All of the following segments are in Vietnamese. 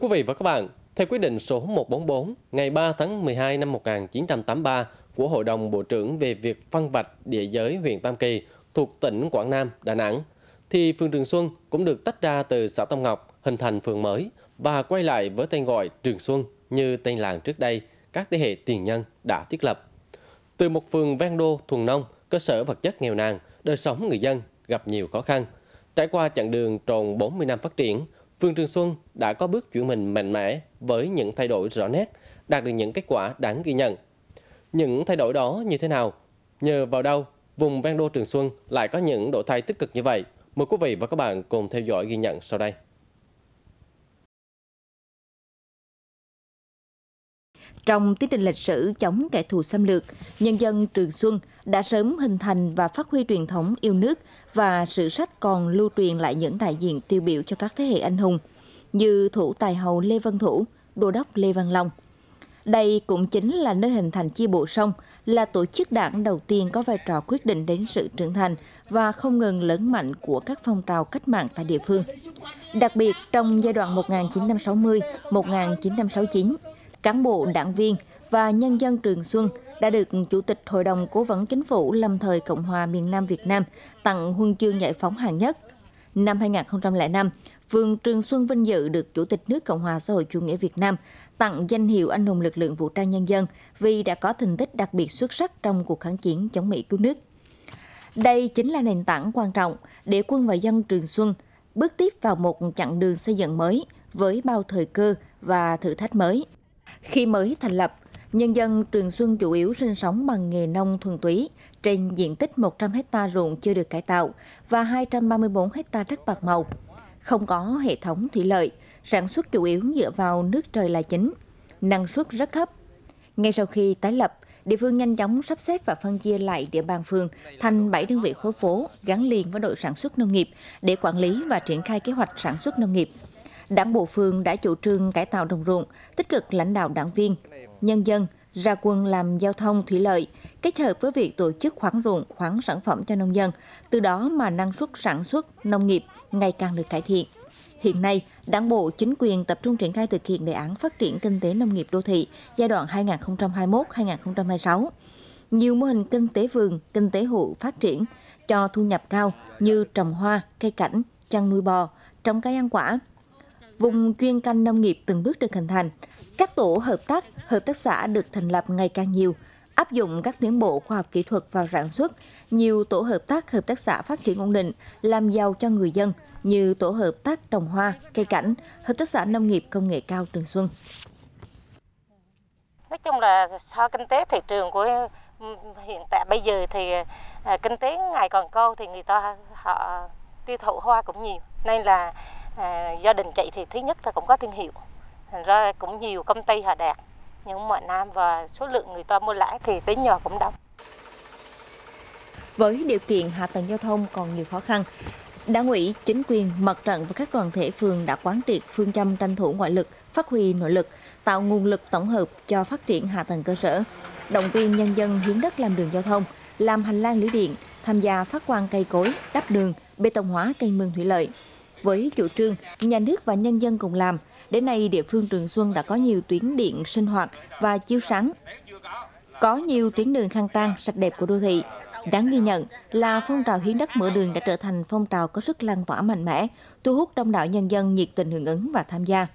Thưa quý vị và các bạn, theo quyết định số 144 ngày 3 tháng 12 năm 1983 của Hội đồng Bộ trưởng về việc phân vạch địa giới huyện Tam Kỳ thuộc tỉnh Quảng Nam, Đà Nẵng, thì phường Trường Xuân cũng được tách ra từ xã Tâm Ngọc hình thành phường mới và quay lại với tên gọi Trường Xuân như tên làng trước đây các thế hệ tiền nhân đã thiết lập. Từ một phường ven đô thuần nông, cơ sở vật chất nghèo nàn, đời sống người dân gặp nhiều khó khăn. Trải qua chặng đường tròn 40 năm phát triển, phường Trường Xuân đã có bước chuyển mình mạnh mẽ với những thay đổi rõ nét, đạt được những kết quả đáng ghi nhận. Những thay đổi đó như thế nào? Nhờ vào đâu vùng ven đô Trường Xuân lại có những đổi thay tích cực như vậy? Mời quý vị và các bạn cùng theo dõi ghi nhận sau đây. Trong tiến trình lịch sử chống kẻ thù xâm lược, nhân dân Trường Xuân đã sớm hình thành và phát huy truyền thống yêu nước và sử sách còn lưu truyền lại những đại diện tiêu biểu cho các thế hệ anh hùng như thủ tài hầu Lê Văn Thủ, đô đốc Lê Văn Long. Đây cũng chính là nơi hình thành chi bộ sông, là tổ chức đảng đầu tiên có vai trò quyết định đến sự trưởng thành và không ngừng lớn mạnh của các phong trào cách mạng tại địa phương. Đặc biệt trong giai đoạn 1960-1969, cán bộ đảng viên và nhân dân Trường Xuân đã được Chủ tịch Hội đồng Cố vấn Chính phủ lâm thời Cộng hòa miền Nam Việt Nam tặng huân chương giải phóng hạng nhất. Năm 2005, phường Trường Xuân vinh dự được Chủ tịch nước Cộng hòa xã hội chủ nghĩa Việt Nam tặng danh hiệu anh hùng lực lượng vũ trang nhân dân vì đã có thành tích đặc biệt xuất sắc trong cuộc kháng chiến chống Mỹ cứu nước. Đây chính là nền tảng quan trọng để quân và dân Trường Xuân bước tiếp vào một chặng đường xây dựng mới với bao thời cơ và thử thách mới. Khi mới thành lập, nhân dân Trường Xuân chủ yếu sinh sống bằng nghề nông thuần túy trên diện tích 100 hecta ruộng chưa được cải tạo và 234 hecta đất bạc màu. Không có hệ thống thủy lợi, sản xuất chủ yếu dựa vào nước trời là chính, năng suất rất thấp. Ngay sau khi tái lập, địa phương nhanh chóng sắp xếp và phân chia lại địa bàn phường thành 7 đơn vị khối phố gắn liền với đội sản xuất nông nghiệp để quản lý và triển khai kế hoạch sản xuất nông nghiệp. Đảng bộ phường đã chủ trương cải tạo đồng ruộng, tích cực lãnh đạo đảng viên, nhân dân ra quân làm giao thông thủy lợi, kết hợp với việc tổ chức khoáng ruộng, khoáng sản phẩm cho nông dân, từ đó mà năng suất sản xuất nông nghiệp ngày càng được cải thiện. Hiện nay, Đảng bộ, chính quyền tập trung triển khai thực hiện đề án phát triển kinh tế nông nghiệp đô thị giai đoạn 2021-2026. Nhiều mô hình kinh tế vườn, kinh tế hộ phát triển cho thu nhập cao như trồng hoa, cây cảnh, chăn nuôi bò, trồng cây ăn quả. Vùng chuyên canh nông nghiệp từng bước được hình thành. Các tổ hợp tác, hợp tác xã được thành lập ngày càng nhiều, áp dụng các tiến bộ khoa học kỹ thuật vào sản xuất, nhiều tổ hợp tác, hợp tác xã phát triển ổn định, làm giàu cho người dân – như tổ hợp tác trồng hoa, cây cảnh, hợp tác xã nông nghiệp công nghệ cao Trường Xuân. Nói chung là so kinh tế thị trường của hiện tại bây giờ thì à, kinh tế ngày còn cao thì người ta họ tiêu thụ hoa cũng nhiều nên là à, gia đình chị thì thứ nhất là cũng có thương hiệu. Thành ra cũng nhiều công ty họ đạt. Nhưng mọi năm và số lượng người ta mua lãi thì tính nhỏ cũng đông. Với điều kiện hạ tầng giao thông còn nhiều khó khăn Đảng ủy, chính quyền, mặt trận và các đoàn thể phường đã quán triệt phương châm tranh thủ ngoại lực, phát huy nội lực, tạo nguồn lực tổng hợp cho phát triển hạ tầng cơ sở, động viên nhân dân hiến đất làm đường giao thông, làm hành lang lưới điện, tham gia phát quang cây cối, đắp đường, bê tông hóa cây mương thủy lợi. Với chủ trương, nhà nước và nhân dân cùng làm, đến nay địa phương Trường Xuân đã có nhiều tuyến điện sinh hoạt và chiếu sáng. Có nhiều tuyến đường khang trang, sạch đẹp của đô thị, Đáng ghi nhận là phong trào hiến đất mở đường đã trở thành phong trào có sức lan tỏa mạnh mẽ, thu hút đông đảo nhân dân nhiệt tình hưởng ứng và tham gia.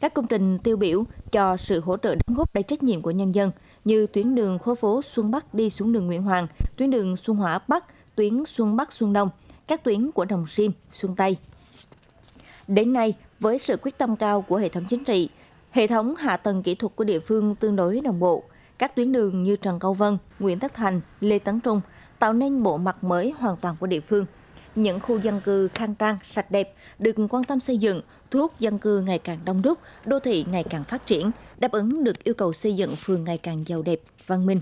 Các công trình tiêu biểu cho sự hỗ trợ đóng góp đầy trách nhiệm của nhân dân như tuyến đường khu phố Xuân Bắc đi xuống đường Nguyễn Hoàng, tuyến đường Xuân Hỏa Bắc, tuyến Xuân Bắc Xuân Đông, các tuyến của Đồng Sim, Xuân Tây. Đến nay, với sự quyết tâm cao của hệ thống chính trị, hệ thống hạ tầng kỹ thuật của địa phương tương đối đồng bộ, các tuyến đường như Trần Cao Vân, Nguyễn Tất Thành, Lê Tấn Trung tạo nên bộ mặt mới hoàn toàn của địa phương. Những khu dân cư khang trang, sạch đẹp được quan tâm xây dựng, thu hút dân cư ngày càng đông đúc, đô thị ngày càng phát triển, đáp ứng được yêu cầu xây dựng phường ngày càng giàu đẹp, văn minh.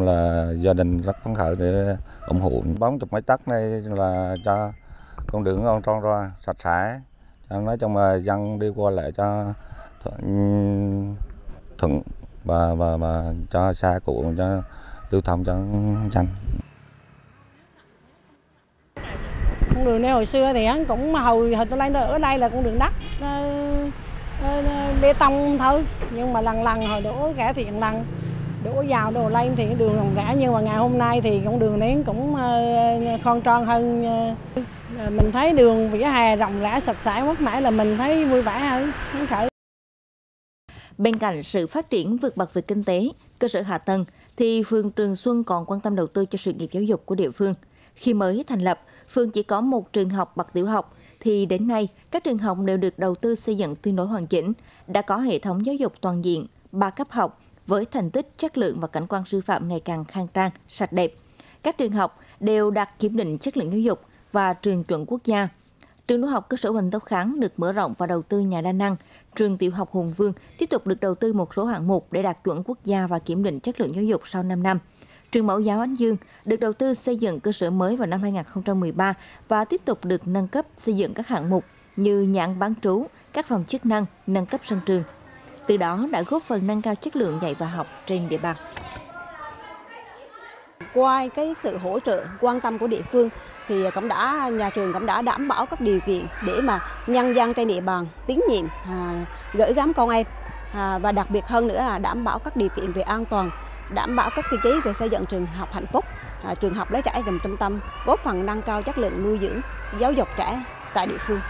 Là gia đình rất phấn khởi để ủng hộ bóng chục mấy tắc này là cho con đường ngon tròn ra sạch sẽ nói chung là dân đi qua lại cho thuận và và và cho xa cụ, cho lưu thông, cho dân con đường này hồi xưa thì hắn cũng hầu hồi tôi lên ở đây là con đường đất bê tông thôi. Nhưng mà lần lần hồi đổ cải thiện lần đổ vào đồ lên thì đường còn rã nhưng mà ngày hôm nay thì con đường nén cũng ờ, khon tròn hơn ờ, ờ, mình thấy đường vỉa hè rộng rãi sạch sẽ mất mãi là mình thấy vui vẻ hơn phấn khởi Bên cạnh sự phát triển vượt bậc về kinh tế, cơ sở hạ tầng, thì phường Trường Xuân còn quan tâm đầu tư cho sự nghiệp giáo dục của địa phương. Khi mới thành lập, phường chỉ có một trường học bậc tiểu học, thì đến nay các trường học đều được đầu tư xây dựng tương đối hoàn chỉnh, đã có hệ thống giáo dục toàn diện, ba cấp học với thành tích, chất lượng và cảnh quan sư phạm ngày càng khang trang, sạch đẹp. Các trường học đều đạt kiểm định chất lượng giáo dục và trường chuẩn quốc gia. Trường trung học cơ sở Huỳnh Tốc Kháng được mở rộng và đầu tư nhà đa năng. Trường tiểu học Hùng Vương tiếp tục được đầu tư một số hạng mục để đạt chuẩn quốc gia và kiểm định chất lượng giáo dục sau 5 năm. Trường mẫu giáo Ánh Dương được đầu tư xây dựng cơ sở mới vào năm 2013 và tiếp tục được nâng cấp xây dựng các hạng mục như nhãn bán trú, các phòng chức năng, nâng cấp sân trường. Từ đó đã góp phần nâng cao chất lượng dạy và học trên địa bàn. Qua cái sự hỗ trợ quan tâm của địa phương thì cũng đã nhà trường cũng đã đảm bảo các điều kiện để mà nhân dân trên địa bàn tín nhiệm à, gửi gắm con em. À, và đặc biệt hơn nữa là đảm bảo các điều kiện về an toàn đảm bảo các tiêu chí về xây dựng trường học hạnh phúc. À, trường học lấy trẻ làm trung tâm góp phần nâng cao chất lượng nuôi dưỡng giáo dục trẻ tại địa phương.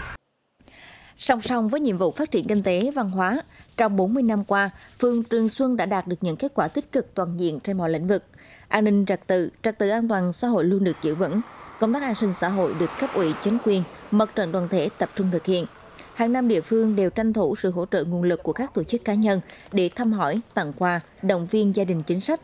Song song với nhiệm vụ phát triển kinh tế, văn hóa, trong 40 năm qua, phường Trường Xuân đã đạt được những kết quả tích cực toàn diện trên mọi lĩnh vực an ninh trật tự, trật tự an toàn xã hội luôn được giữ vững. Công tác an sinh xã hội được cấp ủy chính quyền, mặt trận đoàn thể tập trung thực hiện. Hàng năm địa phương đều tranh thủ sự hỗ trợ nguồn lực của các tổ chức cá nhân để thăm hỏi, tặng quà, động viên gia đình chính sách.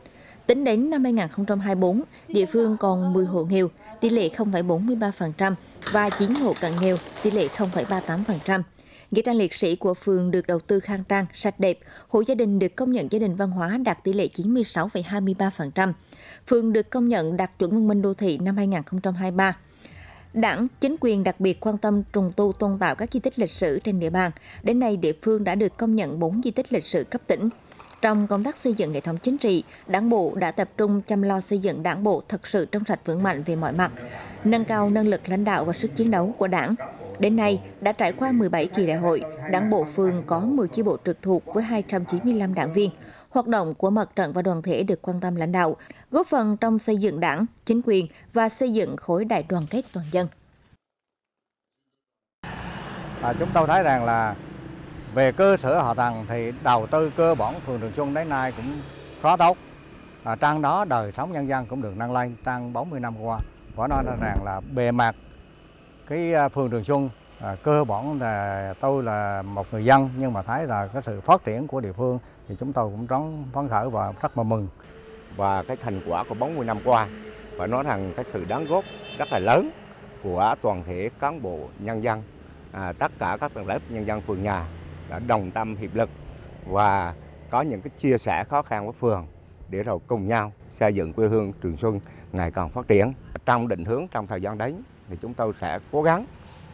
Tính đến năm 2024, địa phương còn 10 hộ nghèo, tỷ lệ 0,43% và 9 hộ cận nghèo, tỷ lệ 0,38%. Nghĩa trang liệt sĩ của phường được đầu tư khang trang, sạch đẹp, hộ gia đình được công nhận gia đình văn hóa đạt tỷ lệ 96,23%. Phường được công nhận đạt chuẩn văn minh đô thị năm 2023. Đảng, chính quyền đặc biệt quan tâm trùng tu tôn tạo các di tích lịch sử trên địa bàn. Đến nay, địa phương đã được công nhận 4 di tích lịch sử cấp tỉnh. Trong công tác xây dựng hệ thống chính trị, Đảng bộ đã tập trung chăm lo xây dựng Đảng bộ thật sự trong sạch vững mạnh về mọi mặt, nâng cao năng lực lãnh đạo và sức chiến đấu của Đảng. Đến nay, đã trải qua 17 kỳ đại hội, Đảng bộ phường có 10 chi bộ trực thuộc với 295 đảng viên. Hoạt động của mặt trận và đoàn thể được quan tâm lãnh đạo, góp phần trong xây dựng đảng, chính quyền và xây dựng khối đại đoàn kết toàn dân. À, chúng tôi thấy rằng là về cơ sở hạ tầng thì đầu tư cơ bản phường Trường Xuân đến nay cũng khá tốt. À, trang đó đời sống nhân dân cũng được nâng lên trong 40 năm qua. Có nói rằng là bề mặt cái à, phường Trường Xuân à, cơ bản là tôi là một người dân nhưng mà thấy là cái sự phát triển của địa phương thì chúng tôi cũng rất phấn khởi và rất là mừng và cái thành quả của 40 năm qua phải nói rằng cái sự đóng góp rất là lớn của toàn thể cán bộ nhân dân à, tất cả các tầng lớp nhân dân phường nhà đã đồng tâm hiệp lực và có những cái chia sẻ khó khăn với phường để rồi cùng nhau xây dựng quê hương Trường Xuân ngày càng phát triển. Trong định hướng trong thời gian đấy thì chúng tôi sẽ cố gắng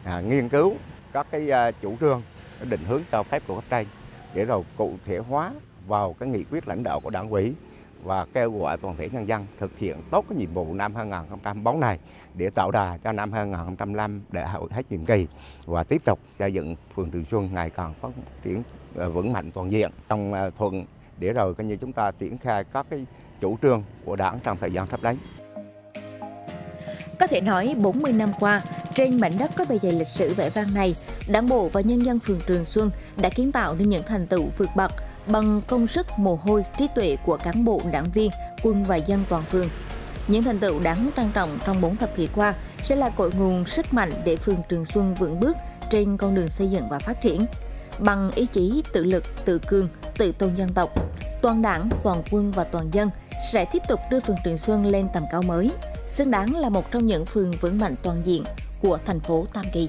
à, nghiên cứu các cái à, chủ trương định hướng cho phép của cấp trên để rồi cụ thể hóa vào cái nghị quyết lãnh đạo của đảng ủy và kêu gọi toàn thể nhân dân thực hiện tốt cái nhiệm vụ năm 2004 này để tạo đà cho năm 2005 để hội hết nhiệm kỳ và tiếp tục xây dựng phường Trường Xuân ngày càng phát triển à, vững mạnh toàn diện trong à, thuận để rồi coi như chúng ta triển khai các cái chủ trương của đảng trong thời gian sắp đến. Có thể nói 40 năm qua, trên mảnh đất có bề dày lịch sử vẻ vang này, Đảng bộ và nhân dân phường Trường Xuân đã kiến tạo nên những thành tựu vượt bậc bằng công sức mồ hôi trí tuệ của cán bộ đảng viên, quân và dân toàn phường. Những thành tựu đáng trang trọng trong 4 thập kỷ qua sẽ là cội nguồn sức mạnh để phường Trường Xuân vững bước trên con đường xây dựng và phát triển. Bằng ý chí tự lực, tự cường, tự tôn dân tộc, toàn đảng, toàn quân và toàn dân sẽ tiếp tục đưa phường Trường Xuân lên tầm cao mới, xứng đáng là một trong những phường vững mạnh toàn diện của thành phố Tam Kỳ.